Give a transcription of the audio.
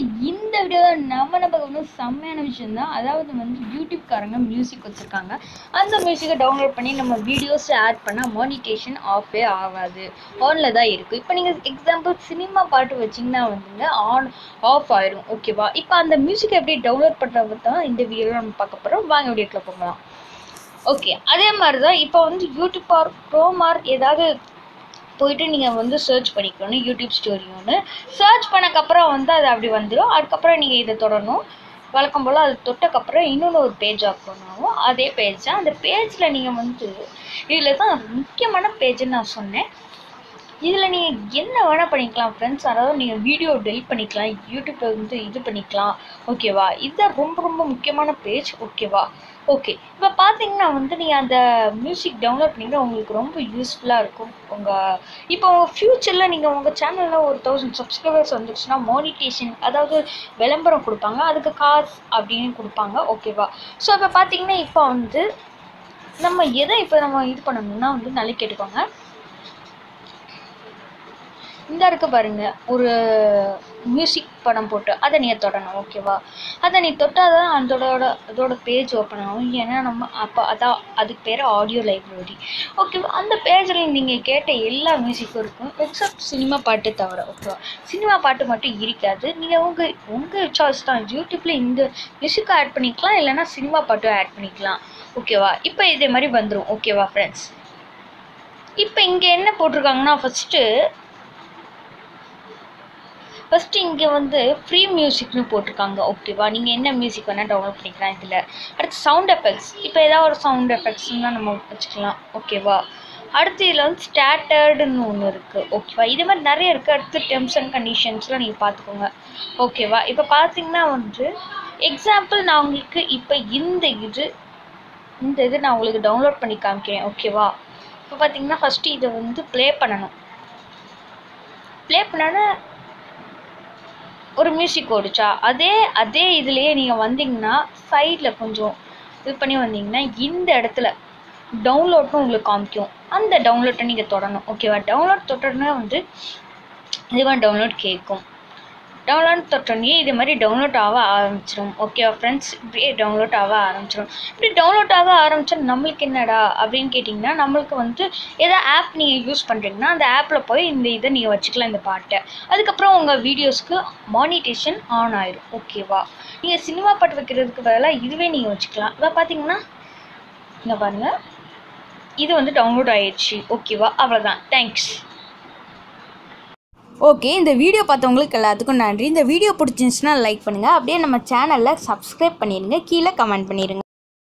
வீடியோவில் நம்ம நம்ம ஒன்றும் செம்மையான விஷயம் தான் அதாவது வந்து யூடியூப்காரங்க மியூசிக் வச்சுருக்காங்க. அந்த மியூசிக்கை டவுன்லோட் பண்ணி நம்ம வீடியோஸ் ஆட் பண்ணால் மானிட்டேஷன் ஆஃபே ஆகாது. ஆனில் தான் இருக்குது இப்போ நீங்கள் எக்ஸாம்பிள் சினிமா பாட்டு வச்சிங்கன்னா வந்துங்க ஆன் ஆஃப் ஆயிரும். ஓகேவா இப்போ அந்த மியூசிக்கை எப்படி டவுன்லோட் பண்ணுறது தான் இந்த வீடியோவில் நம்ம பார்க்க போகிறோம் வாங்க வீடியோக்கில் போகலாம். ஓகே அதே மாதிரி தான் இப்போ வந்து யூடியூப் ஆர் க்ரோமார் ஏதாவது போயிட்டு நீங்கள் வந்து சர்ச் பண்ணிக்கணும் யூடியூப் ஸ்டோரியோன்னு சர்ச் பண்ணக்கப்புறம் வந்து அது அப்படி வந்துடும் அதுக்கப்புறம் நீங்கள் இதை தொடரணும். வழக்கம் போல் அது தொட்டக்கப்புறம் இன்னொன்று ஒரு பேஜ் ஆஃப் ஆகும். அதே பேஜ் தான். அந்த பேஜில் நீங்கள் வந்து இதில் தான் முக்கியமான பேஜ்னு நான் சொன்னேன். இதில் நீங்கள் என்ன வேணால் பண்ணிக்கலாம் ஃப்ரெண்ட்ஸ் அதாவது நீங்கள் வீடியோ டெலிட் பண்ணிக்கலாம் யூடியூப்பில் வந்து இது பண்ணிக்கலாம். ஓகேவா இதுதான் ரொம்ப ரொம்ப முக்கியமான பேஜ் ஓகேவா ஓகே இப்போ பார்த்தீங்கன்னா வந்து நீங்கள் அந்த மியூசிக் டவுன்லோட் பண்ணிங்கன்னா உங்களுக்கு ரொம்ப யூஸ்ஃபுல்லாக இருக்கும். உங்கள் இப்போ உங்கள் ஃப்யூச்சரில் நீங்கள் உங்கள் சேனலில் ஒரு தௌசண்ட் சப்ஸ்கிரைபர்ஸ் வந்துருச்சுன்னா மானிட்டேஷன் அதாவது விளம்பரம் கொடுப்பாங்க. அதுக்கு காசு அப்படின்னு கொடுப்பாங்க. ஓகேவா ஸோ இப்போ பார்த்தீங்கன்னா இப்போ வந்து நம்ம எதை இப்போ நம்ம இது பண்ணணும்னா வந்து நல்லா கேட்டுக்கோங்க. இந்த இருக்க பாருங்க ஒரு மியூசிக் படம் போட்டு அதை நீ தொடணும் ஓகேவா அதை நீ தொட்டால் தான் அதோட அதோட பேஜ் ஓப்பன் ஆகும். ஏன்னா நம்ம அப்போ அதான் அதுக்கு பேர் ஆடியோ லைப்ரரி ஓகேவா அந்த பேஜில் நீங்கள் கேட்ட எல்லா மியூசிக்கும் இருக்கும் எக்ஸப்ட் சினிமா பாட்டு தவிர ஓகேவா சினிமா பாட்டு மட்டும் இருக்காது. நீங்கள் உங்கள் உங்கள் சாய்ஸ் தான். யூடியூப்பில் இந்த மியூசிக்கை ஆட் பண்ணிக்கலாம் இல்லைன்னா சினிமா பாட்டும் ஆட் பண்ணிக்கலாம். ஓகேவா இப்போ இதே மாதிரி வந்துடும் ஓகேவா ஃப்ரெண்ட்ஸ் இப்போ இங்கே என்ன போட்டிருக்காங்கன்னா ஃபஸ்ட்டு ஃபஸ்ட்டு இங்கே வந்து ஃப்ரீ மியூசிக்னு போட்டிருக்காங்க ஓகேவா நீங்கள் என்ன மியூசிக் வேணால் டவுன்லோட் பண்ணிக்கலாம் இதில். அடுத்து சவுண்ட் எஃபெக்ட்ஸ் இப்போ ஏதாவது ஒரு சவுண்ட் எஃபெக்ட்ஸ்லாம் நம்ம வச்சுக்கலாம். ஓகேவா அடுத்து இதில் வந்து ஸ்டாட்டர்டுன்னு ஒன்று இருக்குது ஓகேவா இது மாதிரி நிறைய இருக்குது அடுத்து டெர்ம்ஸ் அண்ட் கண்டிஷன்ஸ்லாம் நீங்கள் பார்த்துக்கோங்க. ஓகேவா இப்போ பார்த்தீங்கன்னா வந்து எக்ஸாம்பிள் நான் உங்களுக்கு இப்போ இந்த இது இந்த இது நான் உங்களுக்கு டவுன்லோட் பண்ணி காமிக்கிறேன். ஓகேவா இப்போ பார்த்தீங்கன்னா ஃபஸ்ட்டு இதை வந்து ப்ளே பண்ணணும். ப்ளே பண்ணோன்னா ஒரு மியூசிக் ஓடிச்சா அதே அதே இதுலேயே நீங்கள் வந்தீங்கன்னா சைடில் கொஞ்சம் இது பண்ணி வந்தீங்கன்னா இந்த இடத்துல டவுன்லோட்னு உங்களுக்கு காமிக்கும். அந்த டவுன்லோட்டை நீங்கள் தொடணும். ஓகேவா டவுன்லோட் தொடனே வந்து இதுவாக டவுன்லோட் கேட்கும் டவுன்லோட் தொட்டோடனே இது மாதிரி டவுன்லோட் ஆக ஆரம்பிச்சிடும் ஓகேவா ஃப்ரெண்ட்ஸ் இப்படியே டவுன்லோட் ஆக ஆரம்பிச்சிடும் இப்படி டவுன்லோட் ஆக ஆரம்பிச்சா நம்மளுக்கு என்னடா அப்படின்னு கேட்டிங்கன்னா நம்மளுக்கு வந்து எதாவது ஆப் நீங்கள் யூஸ் பண்ணுறீங்கன்னா அந்த ஆப்பில் போய் இந்த இதை நீங்கள் வச்சுக்கலாம் இந்த பாட்டை. அதுக்கப்புறம் உங்கள் வீடியோஸ்க்கு மானிட்டேஷன் ஆன் ஆயிடும் ஓகேவா நீங்கள் சினிமா பாட்டு வைக்கிறதுக்கு பதிலாக இதுவே நீங்கள் வச்சுக்கலாம். இப்போ பார்த்தீங்கன்னா இங்கே பாருங்கள் இது வந்து டவுன்லோட் ஆயிடுச்சு. ஓகேவா அவ்வளோதான் தேங்க்ஸ் ஓகே இந்த வீடியோ பார்த்தவங்களுக்கு எல்லாத்துக்கும் நன்றி. இந்த வீடியோ பிடிச்சிருந்துச்சுன்னா லைக் பண்ணுங்கள் அப்படியே நம்ம சேனலில் சப்ஸ்கிரைப் பண்ணிடுங்க. கீழே கமெண்ட் பண்ணிடுங்க.